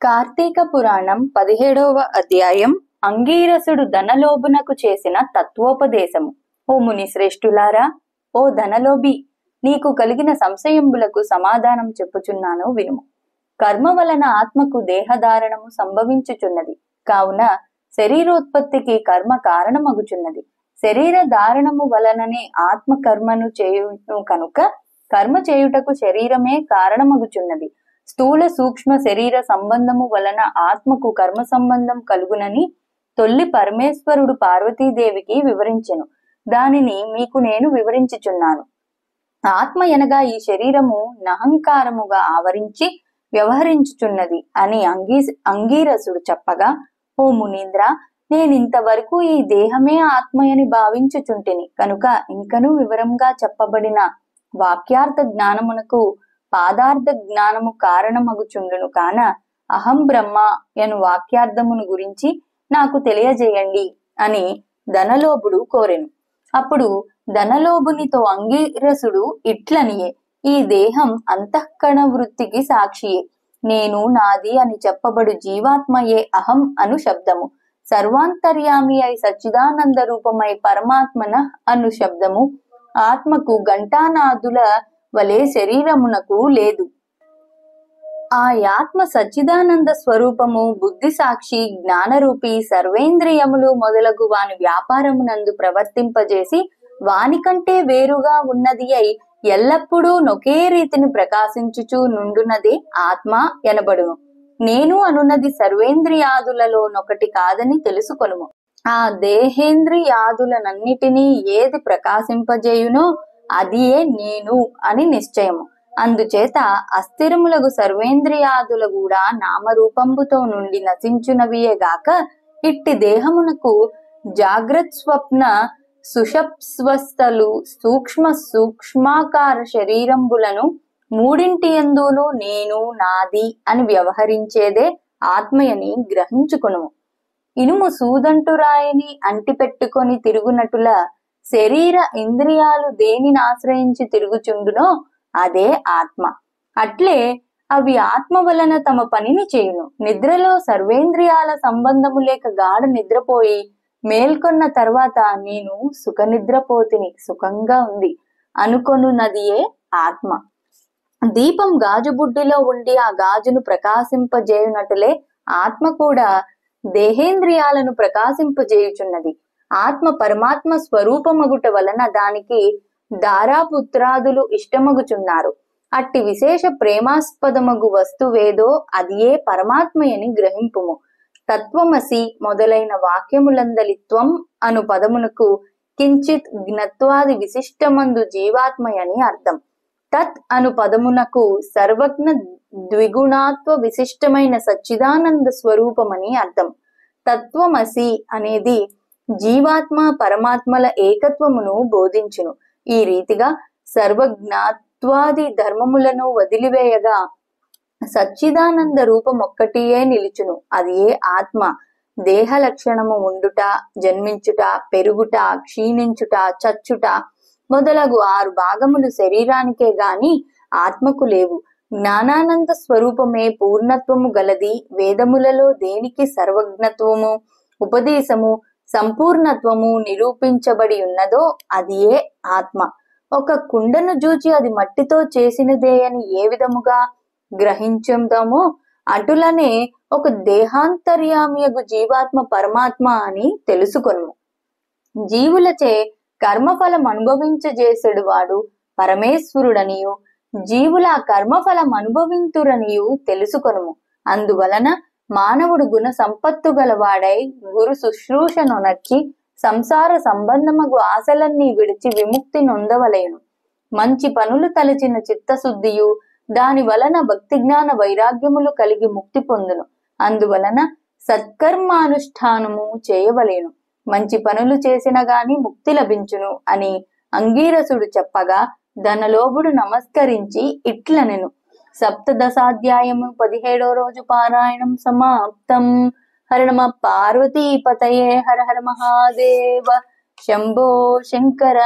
కార్తీక పురాణం పదిహేడవ అధ్యాయం అంగీరసుడు ధనలోభునకు చేసిన తత్వోపదేశము. ఓ ముని శ్రేష్ఠులారా ఓ ధనలోభి నీకు కలిగిన సంశయంబులకు సమాధానం చెప్పుచున్నాను వినుము. కర్మ వలన ఆత్మకు దేహధారణము సంభవించుచున్నది. కావున శరీరోత్పత్తికి కర్మ కారణమగుచున్నది. శరీర ధారణము వలననే ఆత్మ కర్మను చేయును కనుక కర్మ చేయుటకు శరీరమే కారణమగుచున్నది. స్థూల సూక్ష్మ శరీర సంబంధము వలన ఆత్మకు కర్మ సంబంధం కలుగునని తొల్లి పరమేశ్వరుడు పార్వతీదేవికి వివరించెను. దానిని మీకు నేను వివరించుచున్నాను. ఆత్మ ఎనగా ఈ శరీరము నహంకారముగా ఆవరించి వ్యవహరించుచున్నది అని అంగీ అంగీరసుడు చెప్పగా ఓ మునీంద్ర నేనింతవరకు ఈ దేహమే ఆత్మయని భావించుచుంటిని. కనుక ఇంకనూ వివరంగా చెప్పబడిన వాక్యార్థ జ్ఞానమునకు పాదార్థ జ్ఞానము కారణమగుచుండును కాన అహం బ్రహ్మ యను వాక్యార్థమును గురించి నాకు తెలియజేయండి అని ధనలోభుడు కోరెను. అప్పుడు ధనలోభునితో అంగీరసుడు ఇట్లనియే ఈ దేహం అంతఃకణ వృత్తికి సాక్షియే. నేను నాది అని చెప్పబడు జీవాత్మయే అహం అను శబ్దము. సర్వాంతర్యామి అయి సచ్చిదానంద రూపమై పరమాత్మన అను శబ్దము. ఆత్మకు ఘంటానాదుల వలె శరీరమునకు లేదు. ఆ ఆత్మ సచ్చిదానంద స్వరూపము బుద్ధి సాక్షి జ్ఞానరూపి సర్వేంద్రియములు మొదలగు వాని వ్యాపారమునందు ప్రవర్తింపజేసి వానికంటే వేరుగా ఉన్నది అయి ఎల్లప్పుడూ నొకే రీతిని ప్రకాశించుచు నుండునదే ఆత్మ ఎనబడును. నేను అనున్నది సర్వేంద్రియాదులలో నొకటి కాదని తెలుసుకొనుము. ఆ దేహేంద్రియాదులనన్నిటినీ ఏది ప్రకాశింపజేయునో అదియే నేను అని నిశ్చయము. అందుచేత అస్థిరములకు సర్వేంద్రియాదుల కూడా నామరూపంబుతో నుండి నశించునవియే గాక ఇట్టి దేహమునకు జాగ్రత్ స్వప్న సుషప్స్వస్థలు సూక్ష్మ సూక్ష్మాకార శరీరంబులను మూడింటి ఎందును నేను నాది అని వ్యవహరించేదే ఆత్మయని గ్రహించుకును ఇనుము సూదంటురాయిని అంటిపెట్టుకొని తిరుగునటుల శరీర ఇంద్రియాలు దేనిని ఆశ్రయించి తిరుగుచుండునో అదే ఆత్మ. అట్లే అవి ఆత్మ వలన తమ పనిని చేయును. నిద్రలో సర్వేంద్రియాల సంబంధము లేక గాఢ నిద్రపోయి మేల్కొన్న తర్వాత నేను సుఖ నిద్రపోతిని సుఖంగా ఉంది. అనుకొనున్నదియే ఆత్మ. దీపం గాజు బుడ్డిలో ఉండి ఆ గాజును ప్రకాశింపజేయునట్లే ఆత్మ కూడా దేహేంద్రియాలను ప్రకాశింపజేయుచున్నది. ఆత్మ పరమాత్మ స్వరూపమగుట వలన దానికి దారాపుత్రాదులు ఇష్టమగుచున్నారు. అట్టి విశేష ప్రేమాస్పదమగు వస్తువేదో అదియే పరమాత్మయని గ్రహింపుము. తత్వమసి మొదలైన వాక్యములందలిత్వం అను పదమునకు కించిత్ జ్ఞత్వాది విశిష్టమందు జీవాత్మయని అర్థం. తత్ అను పదమునకు సర్వజ్ఞ ద్విగుణాత్వ విశిష్టమైన సచ్చిదానంద స్వరూపమని అర్థం. తత్వమసి అనేది జీవాత్మ పరమాత్మల ఏకత్వమును బోధించును. ఈ రీతిగా సర్వజ్ఞాత్వాది ధర్మములను వదిలివేయగా సచ్చిదానంద రూపం ఒక్కటియే నిలుచును. అది ఏ ఆత్మ? దేహ లక్షణము ఉండుట జన్మించుట పెరుగుట క్షీణించుట చచ్చుట మొదలగు ఆరు భాగములు శరీరానికే గాని ఆత్మకు లేవు. జ్ఞానానంద స్వరూపమే పూర్ణత్వము గలది. వేదములలో దేనికి సర్వజ్ఞత్వము? ఉపదేశము సంపూర్ణత్వము నిరూపించబడి ఉన్నదో అది ఏ ఆత్మ. ఒక కుండను జూచి అది మట్టితో చేసినదే అని ఏ విధముగా గ్రహించుదామో అటులనే ఒక దేహాంతర్యామియగు జీవాత్మ పరమాత్మ అని తెలుసుకొను జీవులచే కర్మఫలం అనుభవించజేసడు వాడు పరమేశ్వరుడనియు జీవుల కర్మఫలం అనుభవింతురనియు తెలుసుకొనుము. అందువలన మానవుడు గుణ సంపత్తు గలవాడై గురు శుశ్రూషను సంసార సంబంధమగు ఆశలన్నీ విడిచి విముక్తి నొందవలేను. మంచి పనులు తలచిన చిత్తశుద్ధియు దాని వలన భక్తి జ్ఞాన వైరాగ్యములు కలిగి ముక్తి పొందును. అందువలన సత్కర్మానుష్ఠానము చేయవలేను. మంచి పనులు చేసిన గాని ముక్తి లభించును అని అంగీరసుడు చెప్పగా ధనలోభుడు నమస్కరించి ఇట్లనెను. సప్తదశాధ్యాయము పదిహేడో రోజు పారాయణం సమాప్తం హర నమ పార్వతీపతయే హర హర మహాదేవ శంభో శంకర